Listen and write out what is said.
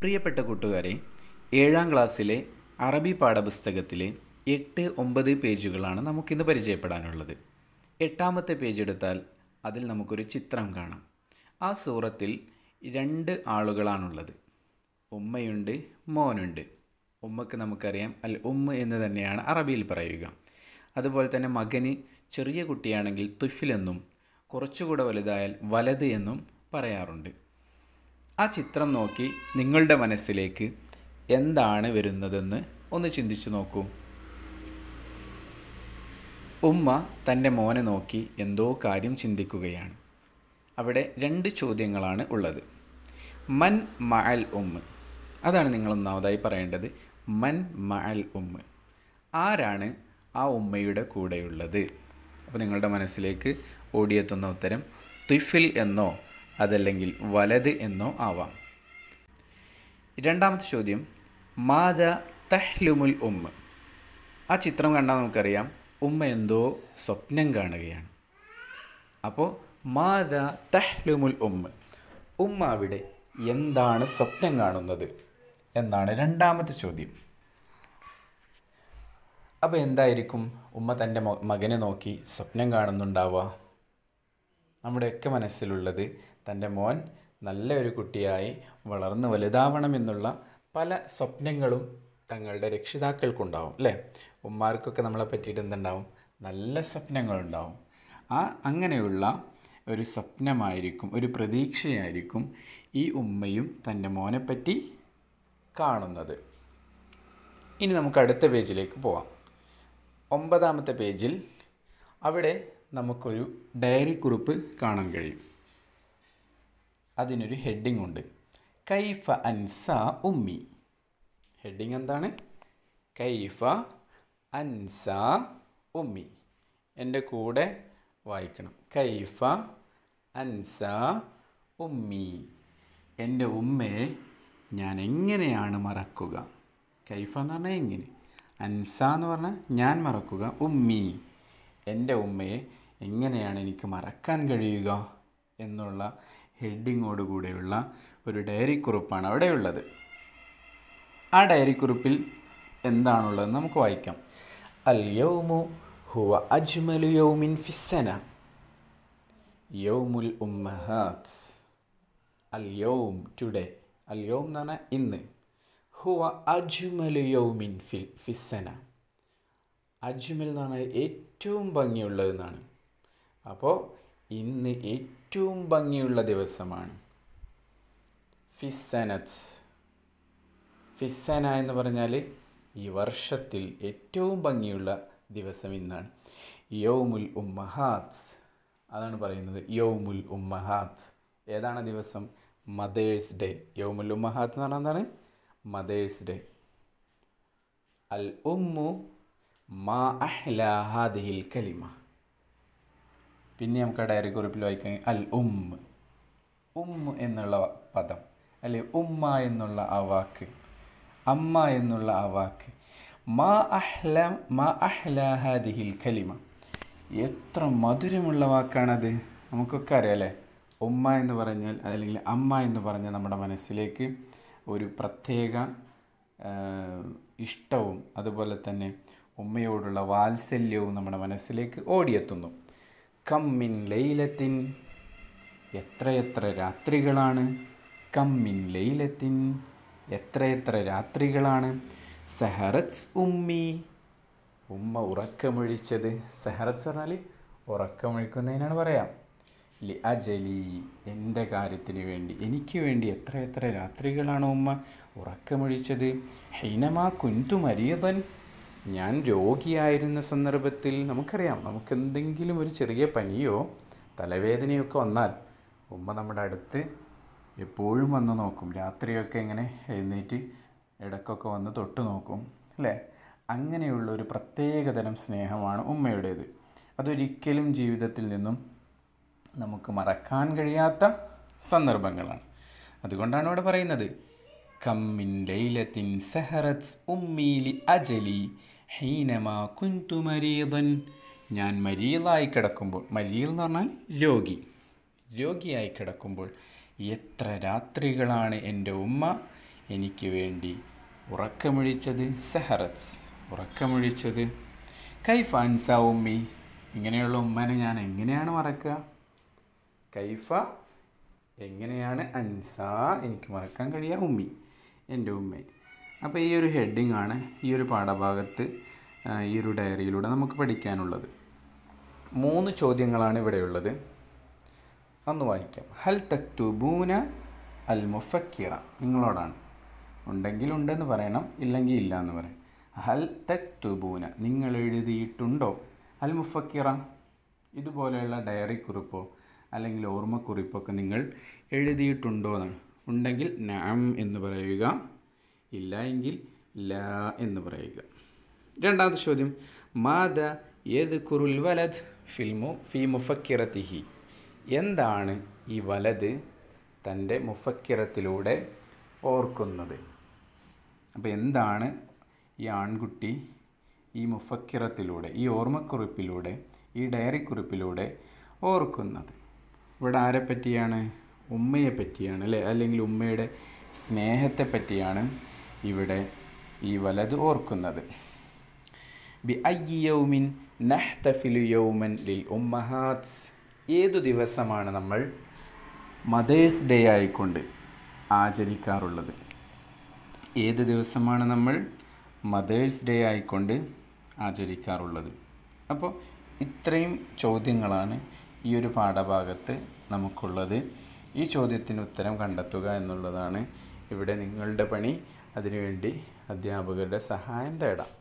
പ്രിയപ്പെട്ട കൂട്ടുകാരെ ഏഴാം ക്ലാസ്സിലെ അറബി പാഠപുസ്തകത്തിലെ എട്ട് ഒമ്പത് പേജുകളാണ് നമുക്കിന്ന് പരിചയപ്പെടാനുള്ളത്. എട്ടാമത്തെ പേജ് എടുത്താൽ അതിൽ നമുക്കൊരു ചിത്രം കാണാം. ആ സൂറത്തിൽ രണ്ട് ആളുകളാണുള്ളത്. ഉമ്മയുണ്ട് മോനുണ്ട്. ഉമ്മക്ക് നമുക്കറിയാം അൽ ഉമ്മ എന്ന് തന്നെയാണ് അറബിയിൽ പറയുക. അതുപോലെ തന്നെ മകന് ചെറിയ കുട്ടിയാണെങ്കിൽ തുഫിലെന്നും കുറച്ചുകൂടെ വലുതായാൽ വലത് എന്നും പറയാറുണ്ട്. ആ ചിത്രം നോക്കി നിങ്ങളുടെ മനസ്സിലേക്ക് എന്താണ് വരുന്നതെന്ന് ഒന്ന് ചിന്തിച്ചു നോക്കൂ. ഉമ്മ തന്റെ മോനെ നോക്കി എന്തോ കാര്യം ചിന്തിക്കുകയാണ്. അവിടെ രണ്ട് ചോദ്യങ്ങളാണ് ഉള്ളത്. മൻ മഅൽ ഉമ്മ അതാണ് നിങ്ങൾ ഒന്നാമതായി പറയേണ്ടത്. മൻ മഅൽ ഉമ്മ ആരാണ് ആ ഉമ്മയുടെ കൂടെയുള്ളത്? അപ്പോൾ നിങ്ങളുടെ മനസ്സിലേക്ക് ഓടിയെത്തുന്ന ഉത്തരം തുഫിൽ എന്നോ അതല്ലെങ്കിൽ വലത് എന്നോ ആവാം. രണ്ടാമത്തെ ചോദ്യം മാത തഹ്ലുമുൽ ഉമ്മ. ആ ചിത്രം കണ്ടാൽ നമുക്കറിയാം ഉമ്മ എന്തോ സ്വപ്നം കാണുകയാണ്. അപ്പോൾ മാത തഹ്ലുമുൽ ഉമ്മ. ഉമ്മ അവിടെ എന്താണ് സ്വപ്നം കാണുന്നത് എന്നാണ് രണ്ടാമത്തെ ചോദ്യം. അപ്പോൾ എന്തായിരിക്കും ഉമ്മ തന്റെ മകനെ നോക്കി സ്വപ്നം കാണുന്നുണ്ടാവുക? നമ്മുടെയൊക്കെ മനസ്സിലുള്ളത് തന്റെ മോൻ നല്ലൊരു കുട്ടിയായി വളർന്ന് വലുതാവണമെന്നുള്ള പല സ്വപ്നങ്ങളും തങ്ങളുടെ രക്ഷിതാക്കൾക്കുണ്ടാവും അല്ലേ? ഉമ്മാർക്കൊക്കെ നമ്മളെ പറ്റിയിട്ട് എന്തുണ്ടാവും? നല്ല സ്വപ്നങ്ങളുണ്ടാവും. ആ അങ്ങനെയുള്ള ഒരു സ്വപ്നമായിരിക്കും ഒരു പ്രതീക്ഷയായിരിക്കും ഈ ഉമ്മയും തന്റെ മോനെപ്പറ്റി കാണുന്നത്. ഇനി നമുക്ക് അടുത്ത പേജിലേക്ക് പോവാം. ഒമ്പതാമത്തെ പേജിൽ അവിടെ നമുക്കൊരു ഡയറി കുറിപ്പ് കാണാൻ കഴിയും. അതിനൊരു ഹെഡിങ് ഉണ്ട്. കൈഫ അൻസ ഉമ്മി. ഹെഡിങ് എന്താണ്? കൈഫ അൻസ ഉമ്മി. എന്റെ കൂടെ വായിക്കണം. കൈഫ അൻസ ഉമ്മി. എന്റെ ഉമ്മയെ ഞാൻ എങ്ങനെയാണ് മറക്കുക? കൈഫ എന്ന് പറഞ്ഞാൽ എങ്ങനെ? അൻസ എന്ന് പറഞ്ഞാൽ ഞാൻ മറക്കുക. ഉമ്മി. എന്റെ ഉമ്മയെ എങ്ങനെയാണ് എനിക്ക് മറക്കാൻ കഴിയുക? എന്നുള്ള ഹെഡിങ്ങോട് കൂടെയുള്ള ഒരു ഡയറി കുറിപ്പാണ് അവിടെയുള്ളത്. ആ ഡയറി കുറിപ്പിൽ എന്താണുള്ളതെന്ന് നമുക്ക് വായിക്കാം. അൽ യൗമു ഹുവ അജ്മലു യൗമിൻ ഫിസ്സന. യൗമുൽ ഉമ്മഹാത്. അൽ യൗം ടുഡേ. അൽ യൗം എന്ന് പറഞ്ഞാൽ ഇന്ന്. ഹുവ അജ്മലു യൗമിൻ ഫിൽ ഫിസ്സന. അജ്മൽ എന്ന് പറഞ്ഞാൽ ഏറ്റവും ഭംഗിയുള്ളതെന്നാണ് അപ്പോൾ ഇന്ന് ഏറ്റവും ഭംഗിയുള്ള ദിവസമാണ്. ഫിസനത്ത് ഫിസന എന്ന് പറഞ്ഞാൽ ഈ വർഷത്തിൽ ഏറ്റവും ഭംഗിയുള്ള ദിവസം ഇന്നാണ്. യൗമുൽ ഉമ്മഹാത്ത്. അതാണ് പറയുന്നത്. യൗമുൽ ഉമ്മഹാത്ത്. ഏതാണ് ദിവസം? Mother's day. യൗമുൽ ഉമ്മഹാത്ത് എന്ന് പറഞ്ഞാൽ എന്താണ്? Mothers day. അൽ ഉമ്മു മാ അഹ്ല ഹാദിഹിൽ കലിമ. പിന്നെ നമുക്ക് ഡയറി കുറിപ്പിൽ വായിക്കാൻ അൽ ഉമ്മ് ഉമ്മ് എന്നുള്ള പദം. അല്ലെ ഉമ്മ എന്നുള്ള ആ വാക്ക്. അമ്മ എന്നുള്ള ആ വാക്ക്. മാ അഹ്ല മാ അഹ്ലാഹാദിഹിൽ കലിമ. എത്ര മധുരമുള്ള വാക്കാണത്. നമുക്കൊക്കെ അറിയാം അല്ലേ? ഉമ്മ എന്ന് പറഞ്ഞാൽ അല്ലെങ്കിൽ അമ്മ എന്ന് പറഞ്ഞാൽ നമ്മുടെ മനസ്സിലേക്ക് ഒരു പ്രത്യേക ഇഷ്ടവും അതുപോലെ തന്നെ ഉമ്മയോടുള്ള വാത്സല്യവും നമ്മുടെ മനസ്സിലേക്ക് ഓടിയെത്തുന്നു. കമ്മിൻ ലൈലത്തിൻ. എത്രയെത്ര രാത്രികളാണ്? കമ്മിൻ ലൈലത്തിൻ. എത്രയെത്ര രാത്രികളാണ്? സഹറത്ത് ഉമ്മി. ഉമ്മ ഉറക്കമൊഴിച്ചത് സഹറത്ത് പറഞ്ഞാൽ ഉറക്കമൊഴിക്കുന്നതിനാണ് പറയാം. ലി അജലി എന്റെ കാര്യത്തിന് വേണ്ടി. എനിക്ക് വേണ്ടി എത്ര എത്ര രാത്രികളാണ് ഉമ്മ ഉറക്കമൊഴിച്ചത്? ഹൈനമാ കുന്തു മരിയതൻ ഞാൻ രോഗിയായിരുന്ന സന്ദർഭത്തിൽ നമുക്കറിയാം നമുക്കെന്തെങ്കിലും ഒരു ചെറിയ പനിയോ തലവേദനയൊക്കെ വന്നാൽ ഉമ്മ നമ്മുടെ അടുത്ത് എപ്പോഴും വന്ന് നോക്കും. രാത്രിയൊക്കെ ഇങ്ങനെ എഴുന്നേറ്റ് ഇടക്കൊക്കെ വന്ന് തൊട്ട് നോക്കും അല്ലേ? അങ്ങനെയുള്ള ഒരു പ്രത്യേകതരം സ്നേഹമാണ് ഉമ്മയുടേത്. അതൊരിക്കലും ജീവിതത്തിൽ നിന്നും നമുക്ക് മറക്കാൻ കഴിയാത്ത സന്ദർഭങ്ങളാണ്. അതുകൊണ്ടാണ് ഇവിടെ പറയുന്നത് കമ്മിൻ ലൈലത്തിൻ സഹറത്ത് ഉമ്മീലി അജലി ഹീനമാ കുന്തു മരീദൻ. ഞാൻ മരീലായി കിടക്കുമ്പോൾ മരീൽ എന്ന് പറഞ്ഞാൽ രോഗി. രോഗിയായി കിടക്കുമ്പോൾ എത്ര രാത്രികളാണ് എന്റെ ഉമ്മ എനിക്ക് വേണ്ടി ഉറക്കമൊഴിച്ചത് സെഹറത്ത് ഉറക്കമൊഴിച്ചത്. കൈഫ അൻസ ഉമ്മി ഇങ്ങനെയുള്ള ഉമ്മനെ ഞാൻ എങ്ങനെയാണ് മറക്കുക? കൈഫ എങ്ങനെയാണ് അൻസ എനിക്ക് മറക്കാൻ കഴിയുക? ഉമ്മി. എന്റെ ഉമ്മയും അപ്പോൾ ഈ ഒരു ഹെഡിങ് ആണ് ഈ ഒരു പാഠഭാഗത്ത് ഈ ഒരു ഡയറിയിലൂടെ നമുക്ക് പഠിക്കാനുള്ളത്. മൂന്ന് ചോദ്യങ്ങളാണ് ഇവിടെയുള്ളത് ഒന്ന് വായിക്കാം. ഹൽ തക്തുബൂന അൽ മുഫക്കിറ. നിങ്ങളോടാണ്. ഉണ്ടെങ്കിൽ ഉണ്ടെന്ന് പറയണം ഇല്ലെങ്കിൽ ഇല്ല എന്ന് പറയണം. ഹൽ തക്തുബൂന. നിങ്ങൾ എഴുതിയിട്ടുണ്ടോ? അൽ മുഫക്കിറ. ഇതുപോലെയുള്ള ഡയറി കുറിപ്പോ അല്ലെങ്കിൽ ഓർമ്മക്കുറിപ്പൊക്കെ നിങ്ങൾ എഴുതിയിട്ടുണ്ടോ എന്നാണ്. ഉണ്ടെങ്കിൽ നാം എന്ന് പറയുക ഇല്ല എങ്കിൽ ല എന്ന് പറയുക. രണ്ടാമത്തെ ചോദ്യം മാത ഏത് കുറുൽ വലത് ഫിൽമു ഫി മുഫക്കിറത്തിഹി. എന്താണ് ഈ വലത് തന്റെ മുഫക്കിറത്തിലൂടെ ഓർക്കുന്നത്? അപ്പോൾ എന്താണ് ഈ ആൺകുട്ടി ഈ മുഫക്കിറത്തിലൂടെ ഈ ഓർമ്മക്കുറിപ്പിലൂടെ ഈ ഡയറി കുറിപ്പിലൂടെ ഓർക്കുന്നത്? ഇവിടെ ആരെ പറ്റിയാണ്? ഉമ്മയെ പറ്റിയാണ് അല്ലേ? അല്ലെങ്കിൽ ഉമ്മയുടെ സ്നേഹത്തെ പറ്റിയാണ് ഇവിടെ ഈ വലത് ഓർക്കുന്നത്. ബി യൗമിൻ നഹ്തഫിലു യൗമൻ ലിൽ ഉമ്മഹാത്സ് ഏതു ദിവസമാണ് നമ്മൾ മദേഴ്സ് ഡേ ആയിക്കൊണ്ട് ആചരിക്കാറുള്ളത്? ഏത് ദിവസമാണ് നമ്മൾ മദേഴ്സ് ഡേ ആയിക്കൊണ്ട് ആചരിക്കാറുള്ളത്? അപ്പോൾ ഇത്രയും ചോദ്യങ്ങളാണ് ഈ ഒരു പാഠഭാഗത്ത് നമുക്കുള്ളത്. ഈ ചോദ്യത്തിന് ഉത്തരം കണ്ടെത്തുക എന്നുള്ളതാണ് ഇവിടെ നിങ്ങളുടെ പണി. അതിനുവേണ്ടി അധ്യാപകരുടെ സഹായം തേടാം.